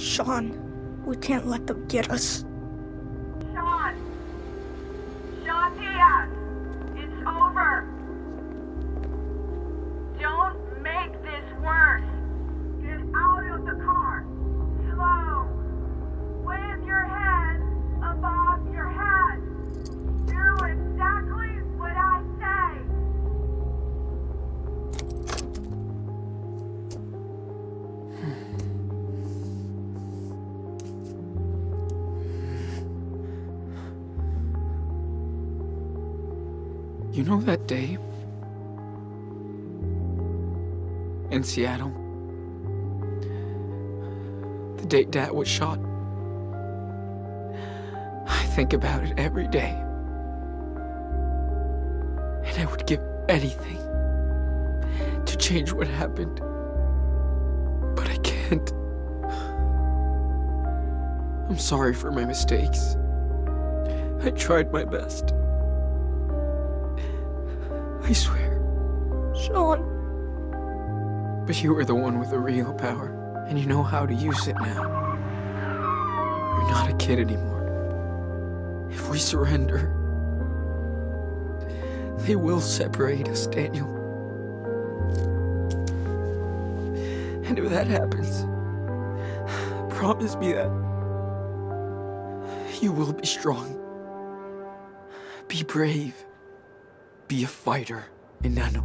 Sean, we can't let them get us. You know that day in Seattle? The day Dad was shot? I think about it every day. And I would give anything to change what happened. But I can't. I'm sorry for my mistakes. I tried my best. I swear. Sean, But you were the one with the real power, and you know how to use it now. You're not a kid anymore. If we surrender, they will separate us, Daniel. And if that happens, promise me that you will be strong. Be brave. Be a fighter, enano,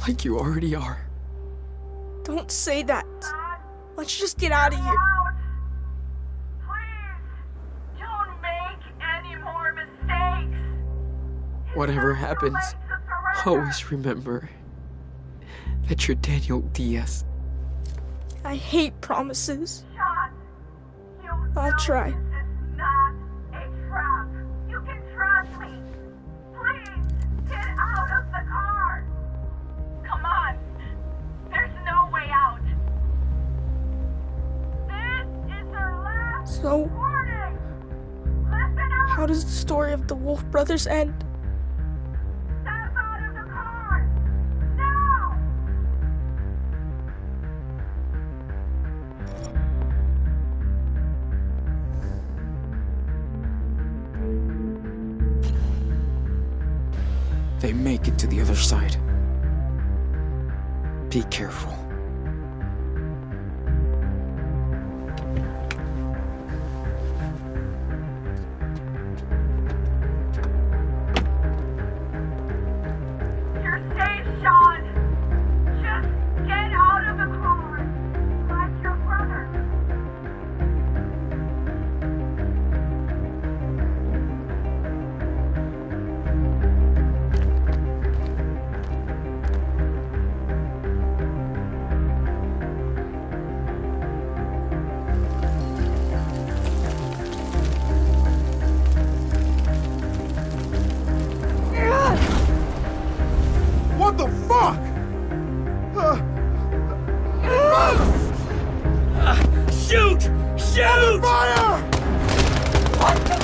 like you already are. don't say that. Let's just get out of here. Please! Don't make any more mistakes! Whatever happens, always remember that you're Daniel Diaz. I hate promises. Sean, I'll know try. How does the story of the Wolf Brothers end? They make it to the other side. Be careful. What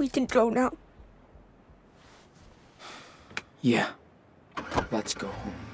We can go now. Yeah. Let's go home.